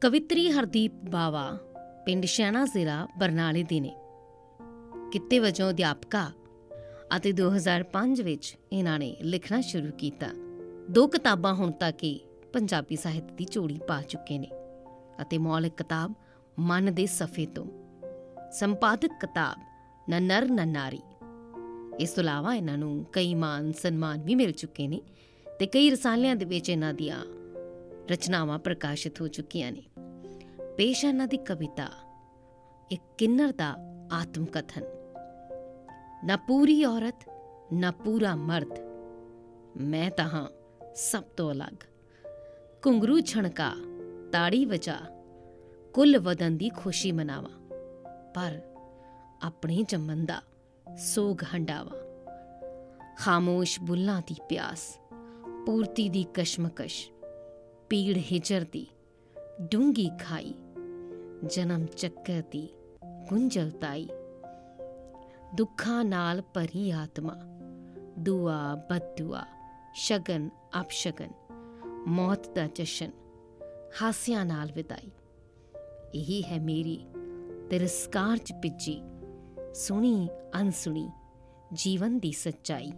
ਕਵਿਤਰੀ ਹਰਦੀਪ ਬਾਵਾ, ਪਿੰਡ ਸ਼ੈਣਾ ਜ਼ਿਲ੍ਹਾ ਬਰਨਾਲੇ ਦੇ ਨੇ। ਕਿੱਤੇ ਵਜੋਂ ਅਧਿਆਪਕਾ ਅਤੇ 2005 ਵਿੱਚ ਇਹਨਾਂ ਨੇ ਲਿਖਣਾ ਸ਼ੁਰੂ ਕੀਤਾ। ਦੋ ਕਿਤਾਬਾਂ ਹੁਣ ਤੱਕ ਹੀ ਪੰਜਾਬੀ ਸਾਹਿਤ ਦੀ ਝੋਲੀ ਪਾ ਚੁੱਕੇ ਨੇ ਅਤੇ ਮੌਲਿਕ ਕਿਤਾਬ ਮਨ ਦੇ ਸਫੇ ਤੋਂ। ਸੰਪਾਦਕ ਕਿਤਾਬ ਨ ਨਰ ਨ ਨਾਰੀ ਇਸ ਤੋਂ ਇਲਾਵਾ ਇਹਨਾਂ ਨੂੰ ਕਈ ਮਾਨ ਸਨਮਾਨ ਵੀ ਮਿਲ ਚੁੱਕੇ ਨੇ ਤੇ ਕਈ ਰਸਾਲਿਆਂ ਦੇ ਵਿੱਚ ਇਹਨਾਂ ਦੀਆਂ ਰਚਨਾਵਾਂ ਪ੍ਰਕਾਸ਼ਿਤ ਹੋ ਚੁੱਕੀਆਂ ਨੇ। ਪੇਸ਼ ਹੈ ਇਹਨਾਂ ਦੀ ਕਵਿਤਾ, ਇੱਕ ਕਿੰਨਰ ਦਾ ਆਤਮ ਕਥਨ। ਨਾ ਪੂਰੀ ਔਰਤ, ਨਾ ਪੂਰਾ ਮਰਦ। ਮੈਂ ਤਾਂ ਹਾਂ ਸਭ ਤੋਂ ਅਲੱਗ। ਕੁੰਗਰੂ ਛਣਕਾ, ਤਾੜੀ ਵਜਾ, ਕੁੱਲ ਵਦਨ ਦੀ ਖੁਸ਼ੀ ਮਨਾਵਾ। ਪਰ ਆਪਣੇ ਜੰਮਨ ਦਾ ਸੋਗ ਹੰਡਾਵਾ। ਖਾਮੋਸ਼ ਬੁੱਲਾਂ ਦੀ ਪਿਆਸ, ਪੂਰਤੀ ਦੀ ਕਸ਼ਮਕਸ਼, ਪੀੜ ਹਿਜਰ ਦੀ ਡੂੰਗੀ ਖਾਈ। ਜਨਮ ਚੱਕਰ ਦੀ ਗੁੰਝਲਤਾਈ ਦੁੱਖਾਂ ਨਾਲ ਭਰੀ ਆਤਮਾ, ਦੁਆ ਬਦਦੁਆ, ਸ਼ਗਨ ਅਪਸ਼ਗਨ, ਮੌਤ ਦਾ ਜਸ਼ਨ, ਹਾਸਿਆਂ ਨਾਲ ਵਿਦਾਈ। ਇਹੀ ਹੈ ਮੇਰੀ ਤਿਰਸਕਾਰ ਚ ਪਿੱਜੀ, ਸੁਣੀ ਅਨਸੁਣੀ ਜੀਵਨ ਦੀ ਸੱਚਾਈ।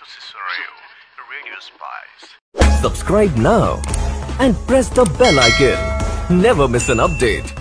to Cicero, Radio Spies. Subscribe now and press the bell icon. Never miss an update.